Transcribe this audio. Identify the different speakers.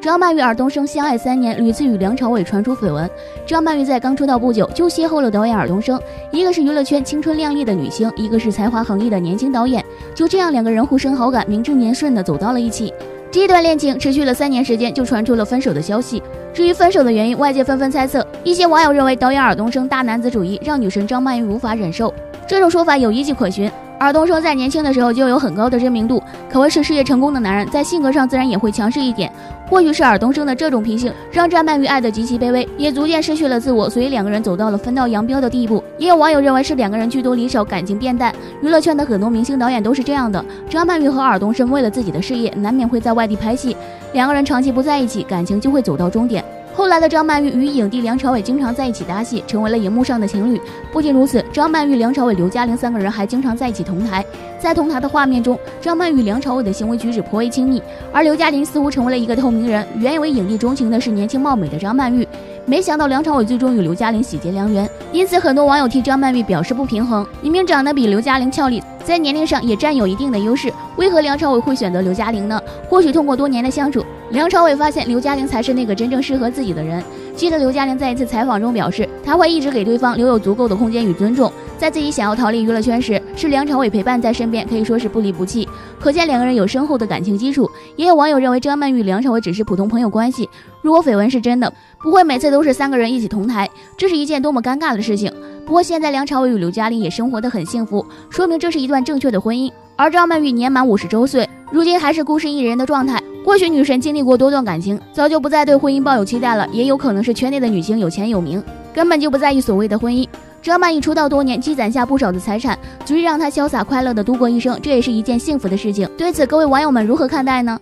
Speaker 1: 张曼玉、尔冬升相爱三年，屡次与梁朝伟传出绯闻。张曼玉在刚出道不久就邂逅了导演尔冬升，一个是娱乐圈青春靓丽的女星，一个是才华横溢的年轻导演。就这样，两个人互生好感，名正言顺的走到了一起。这段恋情持续了三年时间，就传出了分手的消息。至于分手的原因，外界纷纷猜测。一些网友认为，导演尔冬升大男子主义，让女神张曼玉无法忍受。这种说法有依据可循。尔冬升在年轻的时候就有很高的知名度，可谓是事业成功的男人，在性格上自然也会强势一点。或许是尔冬升的这种脾性，让张曼玉爱得极其卑微，也逐渐失去了自我，所以两个人走到了分道扬镳的地步。也有网友认为是两个人聚多离少，感情变淡。娱乐圈的很多明星导演都是这样的。张曼玉和尔冬升为了自己的事业，难免会在外地拍戏，两个人长期不在一起，感情就会走到终点。后来的张曼玉与影帝梁朝伟经常在一起搭戏，成为了荧幕上的情侣。不仅如此，张曼玉、梁朝伟、刘嘉玲三个人还经常在一起同台。在同台的画面中，张曼玉、梁朝伟的行为举止颇为亲密，而刘嘉玲似乎成为了一个透明人。原以为影帝钟情的是年轻貌美的张曼玉，没想到梁朝伟最终与刘嘉玲喜结良缘。因此，很多网友替张曼玉表示不平衡：明明长得比刘嘉玲俏丽，在年龄上也占有一定的优势，为何梁朝伟会选择刘嘉玲呢？或许通过多年的相处。梁朝伟发现刘嘉玲才是那个真正适合自己的人。记得刘嘉玲在一次采访中表示，他会一直给对方留有足够的空间与尊重，在自己想要逃离娱乐圈时，是梁朝伟陪伴在身边，可以说是不离不弃。可见两个人有深厚的感情基础。也有网友认为张曼玉、梁朝伟只是普通朋友关系。如果绯闻是真的，不会每次都是三个人一起同台，这是一件多么尴尬的事情。不过现在梁朝伟与刘嘉玲也生活得很幸福，说明这是一段正确的婚姻。而张曼玉年满五十周岁，如今还是孤身一人的状态。或许女神经历过多段感情，早就不再对婚姻抱有期待了，也有可能是圈内的女星有钱有名，根本就不在意所谓的婚姻。张曼玉出道多年，积攒下不少的财产，足以让她潇洒快乐的度过一生，这也是一件幸福的事情。对此，各位网友们如何看待呢？